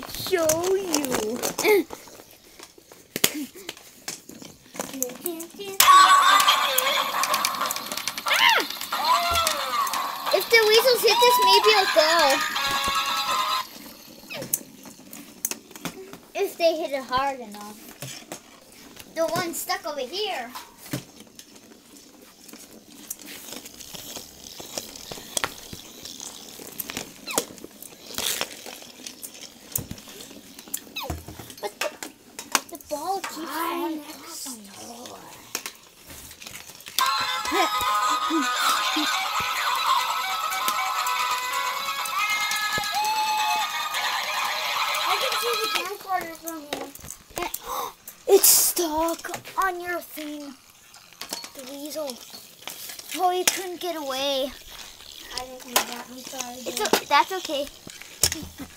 to show you. If the weasels hit this, maybe it'll go. If they hit it hard enough. The one stuck over here. But the, the ball keeps falling off on me. I can see the camcorder from here. It's stuck on your thing. The weasel. Oh, you couldn't get away. I didn't know that. I'm sorry. It's that's okay.